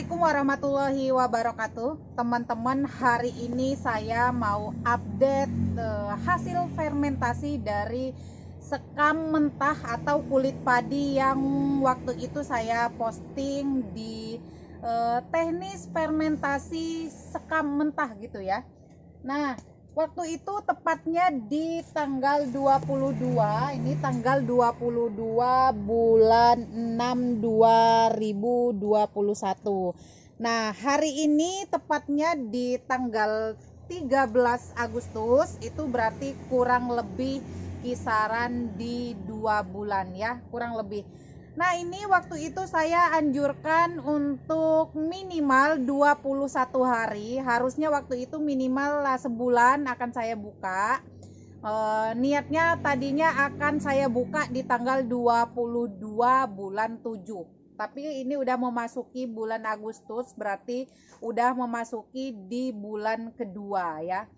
Assalamualaikum warahmatullahi wabarakatuh. Teman-teman hari ini saya mau update uh, hasil fermentasi dari sekam mentah atau kulit padi yang waktu itu saya posting di uh, teknis fermentasi sekam mentah gitu ya. Nah waktu itu tepatnya di tanggal 22 ini tanggal 22 bulan 6 2021 nah hari ini tepatnya di tanggal 13 Agustus itu berarti kurang lebih kisaran di dua bulan ya kurang lebih Nah ini waktu itu saya anjurkan untuk minimal 21 hari. Harusnya waktu itu minimal sebulan akan saya buka. E, Niatnya tadinya akan saya buka di tanggal 22 bulan 7 Tapi ini udah memasuki bulan Agustus berarti udah memasuki di bulan kedua ya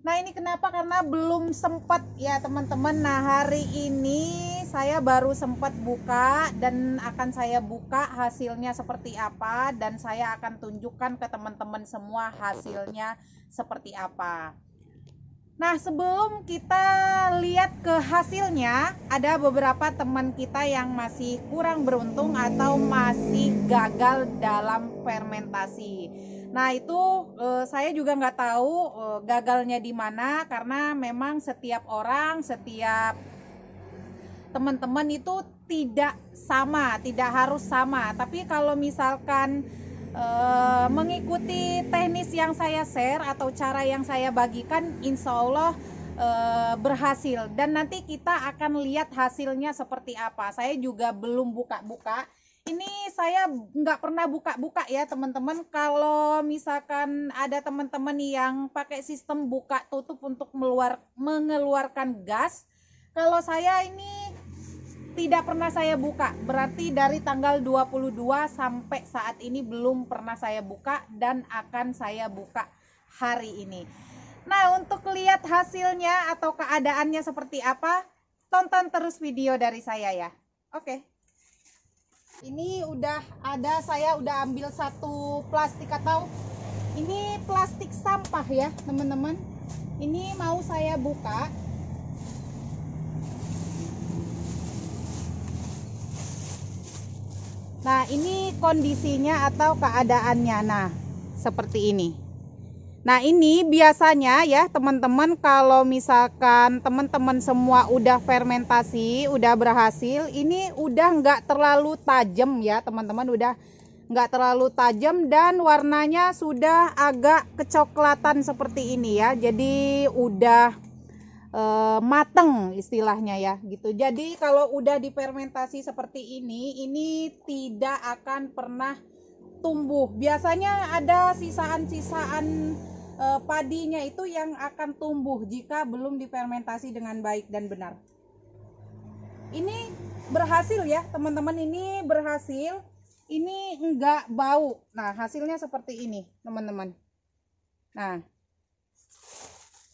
Nah ini kenapa? Karena belum sempat. Ya teman-teman. Nah hari ini saya baru sempat buka dan akan saya buka hasilnya seperti apa Dan saya akan tunjukkan ke teman-teman semua hasilnya seperti apa. Nah sebelum kita lihat ke hasilnya Ada beberapa teman kita yang masih kurang beruntung atau masih gagal dalam fermentasi Nah itu uh, saya juga nggak tahu uh, gagalnya di mana karena memang setiap orang, setiap teman-teman itu tidak sama, tidak harus sama. Tapi kalau misalkan uh, mengikuti teknis yang saya share atau cara yang saya bagikan, insya Allah berhasil. Dan nanti kita akan lihat hasilnya seperti apa. Saya juga belum buka-buka ini saya nggak pernah buka-buka ya teman-teman. Kalau misalkan ada teman-teman yang pakai sistem buka tutup untuk meluar, mengeluarkan gas kalau saya ini tidak pernah saya buka. Berarti dari tanggal 22 sampai saat ini belum pernah saya buka dan akan saya buka hari ini. Nah untuk lihat hasilnya atau keadaannya seperti apa tonton terus video dari saya ya. Oke. okay ini udah ada saya udah ambil satu plastik atau ini plastik sampah ya teman-teman. Ini mau saya buka. Nah ini kondisinya atau keadaannya. Nah seperti ini Nah ini biasanya ya teman-teman kalau misalkan teman-teman semua udah fermentasi, udah berhasil, ini udah nggak terlalu tajam ya teman-teman, udah nggak terlalu tajam dan warnanya sudah agak kecoklatan seperti ini ya. Jadi udah e, mateng istilahnya ya gitu. Jadi kalau udah difermentasi seperti ini, ini tidak akan pernah tumbuh. Biasanya ada sisaan-sisaan e, padinya itu yang akan tumbuh jika belum difermentasi dengan baik dan benar. Ini berhasil ya, teman-teman. Ini berhasil. Ini enggak bau. Nah, hasilnya seperti ini, teman-teman. Nah,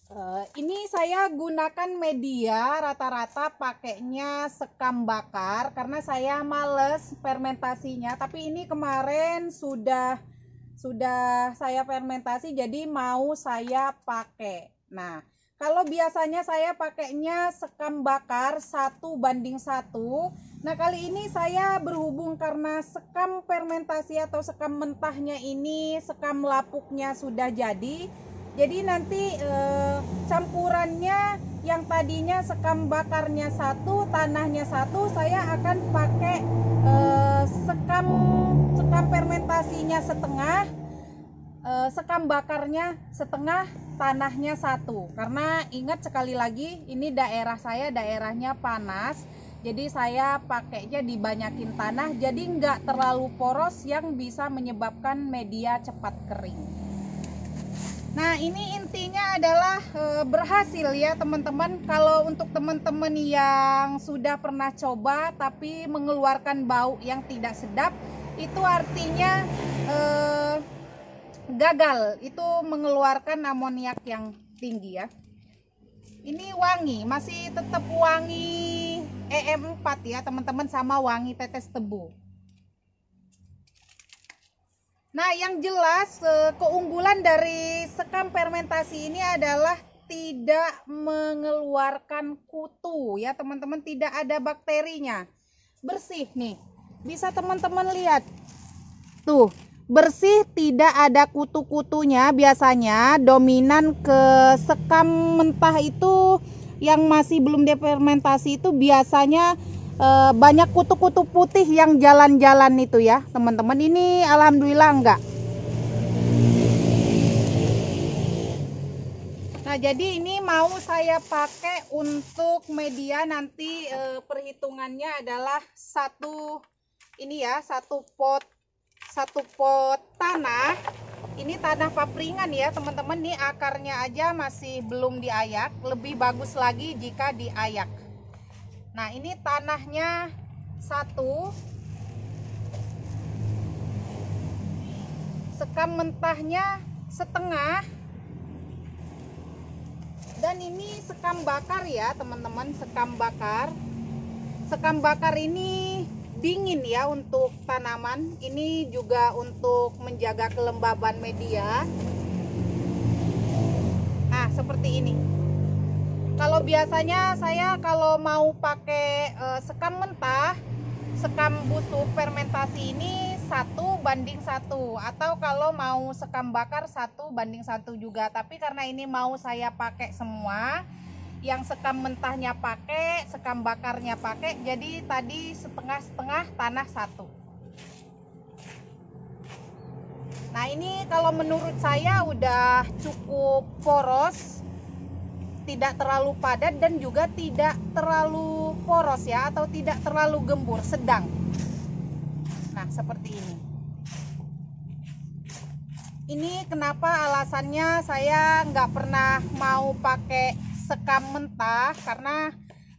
Uh, ini saya gunakan media rata-rata pakainya sekam bakar karena saya males fermentasinya. Tapi ini kemarin sudah sudah saya fermentasi jadi mau saya pakai. Nah kalau biasanya saya pakainya sekam bakar satu banding satu. Nah kali ini saya berhubung karena sekam fermentasi atau sekam mentahnya ini sekam lapuknya sudah jadi jadi nanti e, campurannya yang tadinya sekam bakarnya satu tanahnya satu saya akan pakai e, sekam sekam fermentasinya setengah e, sekam bakarnya setengah tanahnya satu. Karena ingat sekali lagi ini daerah saya daerahnya panas jadi saya pakainya dibanyakin tanah jadi nggak terlalu poros yang bisa menyebabkan media cepat kering Nah ini intinya adalah e, berhasil ya teman-teman. Kalau untuk teman-teman yang sudah pernah coba tapi mengeluarkan bau yang tidak sedap Itu artinya e, gagal. Itu mengeluarkan amoniak yang tinggi ya. Ini wangi, masih tetap wangi EM4 ya teman-teman sama wangi tetes tebu Nah, yang jelas eh, keunggulan dari sekam fermentasi ini adalah tidak mengeluarkan kutu ya, teman-teman, tidak ada bakterinya. Bersih nih. Bisa teman-teman lihat. Tuh, bersih tidak ada kutu-kutunya. Biasanya dominan ke sekam mentah itu yang masih belum difermentasi itu biasanya e, banyak kutu-kutu putih yang jalan-jalan itu ya teman-teman. Ini alhamdulillah enggak. Nah jadi ini mau saya pakai untuk media nanti e, perhitungannya adalah satu ini ya satu pot satu pot tanah. Ini tanah papringan ya teman-teman. Nih akarnya aja masih belum diayak. Lebih bagus lagi jika diayak nah ini tanahnya satu. Sekam mentahnya setengah. Dan ini sekam bakar ya teman-teman sekam bakar. Sekam bakar ini dingin ya untuk tanaman. Ini juga untuk menjaga kelembaban media. Nah seperti ini kalau biasanya saya kalau mau pakai e, sekam mentah sekam busuk fermentasi ini satu banding satu. Atau kalau mau sekam bakar satu banding satu juga. Tapi karena ini mau saya pakai semua yang sekam mentahnya pakai sekam bakarnya pakai jadi tadi setengah-setengah tanah satu. Nah ini kalau menurut saya udah cukup poros tidak terlalu padat dan juga tidak terlalu poros ya atau tidak terlalu gembur sedang nah seperti ini ini kenapa alasannya saya nggak pernah mau pakai sekam mentah karena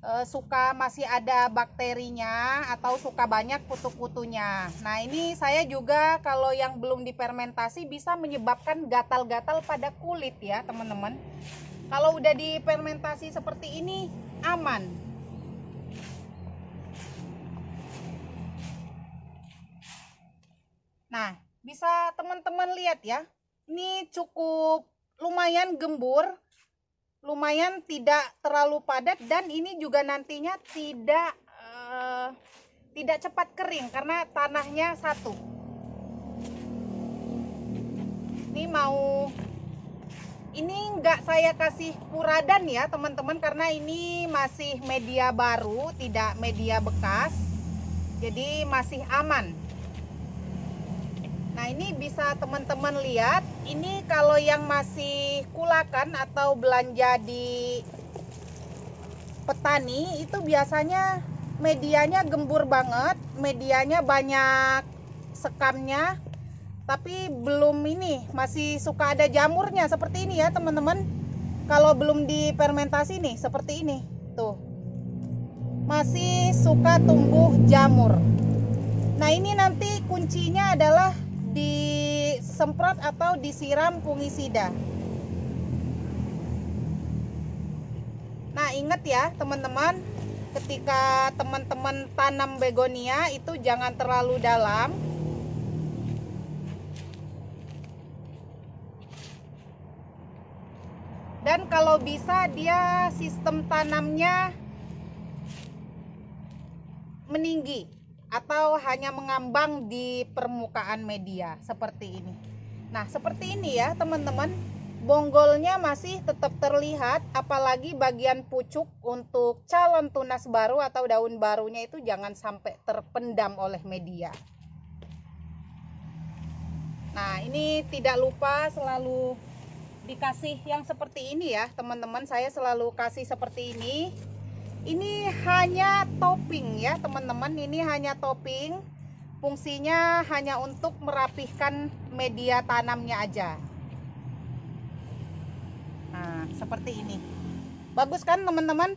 e, suka masih ada bakterinya atau suka banyak kutu-kutunya. Nah, ini saya juga kalau yang belum difermentasi bisa menyebabkan gatal-gatal pada kulit ya, teman-teman. Kalau udah difermentasi seperti ini aman. Nah, bisa teman-teman lihat ya. Ini cukup lumayan gembur lumayan tidak terlalu padat dan ini juga nantinya tidak uh, tidak cepat kering karena tanahnya satu ini mau ini enggak saya kasih puradan ya teman-teman karena ini masih media baru tidak media bekas. Jadi masih aman. Nah ini bisa teman-teman lihat Ini kalau yang masih kulakan atau belanja di petani Itu biasanya medianya gembur banget Medianya banyak sekamnya Tapi belum ini masih suka ada jamurnya seperti ini ya teman-teman Kalau belum difermentasi nih seperti ini Tuh Masih suka tumbuh jamur Nah ini nanti kuncinya adalah disemprot atau disiram fungisida. Nah, ingat ya, teman-teman, ketika teman-teman tanam begonia itu jangan terlalu dalam. Dan kalau bisa dia sistem tanamnya meninggi atau hanya mengambang di permukaan media seperti ini. Nah, seperti ini ya, teman-teman. Bonggolnya masih tetap terlihat, apalagi bagian pucuk untuk calon tunas baru atau daun barunya itu jangan sampai terpendam oleh media. Nah, ini tidak lupa selalu dikasih yang seperti ini ya, teman-teman. Saya selalu kasih seperti ini. Ini hanya topping ya teman-teman. Ini hanya topping. Fungsinya hanya untuk merapihkan media tanamnya aja. Nah seperti ini. Bagus kan teman-teman?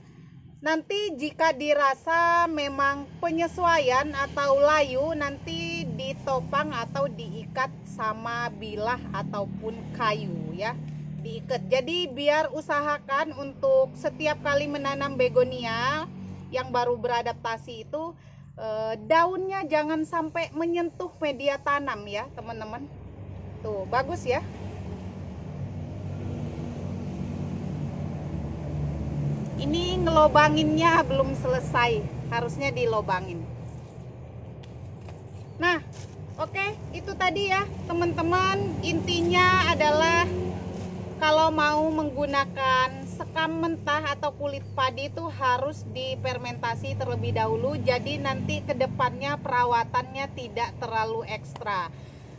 Nanti jika dirasa memang penyesuaian atau layu nanti ditopang atau diikat sama bilah ataupun kayu ya diikat. Jadi biar usahakan untuk setiap kali menanam begonia yang baru beradaptasi itu eh, daunnya jangan sampai menyentuh media tanam ya teman-teman. Tuh bagus ya. Ini ngelobanginnya belum selesai harusnya dilobangin. Nah oke okay, itu tadi ya teman-teman. Intinya adalah kalau mau menggunakan sekam mentah atau kulit padi itu harus difermentasi terlebih dahulu jadi nanti ke depannya perawatannya tidak terlalu ekstra.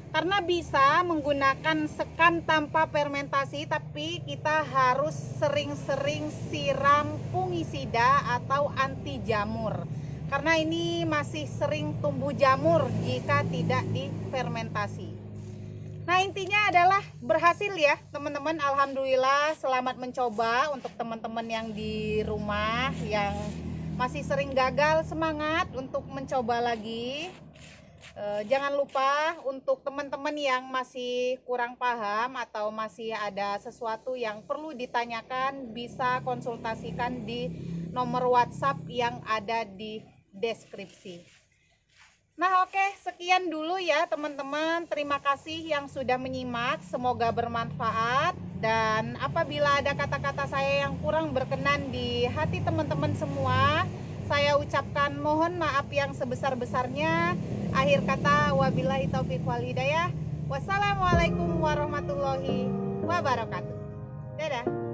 Karena bisa menggunakan sekam tanpa fermentasi tapi kita harus sering-sering siram fungisida atau anti jamur. Karena ini masih sering tumbuh jamur jika tidak difermentasi nah intinya adalah berhasil ya teman-teman Alhamdulillah selamat mencoba untuk teman-teman yang di rumah yang masih sering gagal semangat untuk mencoba lagi Eh, jangan lupa untuk teman-teman yang masih kurang paham atau masih ada sesuatu yang perlu ditanyakan bisa konsultasikan di nomor WhatsApp yang ada di deskripsi. Nah oke sekian dulu ya teman-teman terima kasih yang sudah menyimak semoga bermanfaat dan apabila ada kata-kata saya yang kurang berkenan di hati teman-teman semua saya ucapkan mohon maaf yang sebesar-besarnya Akhir kata wabillahi taufiq wal hidayah. Wassalamualaikum warahmatullahi wabarakatuh. Dadah.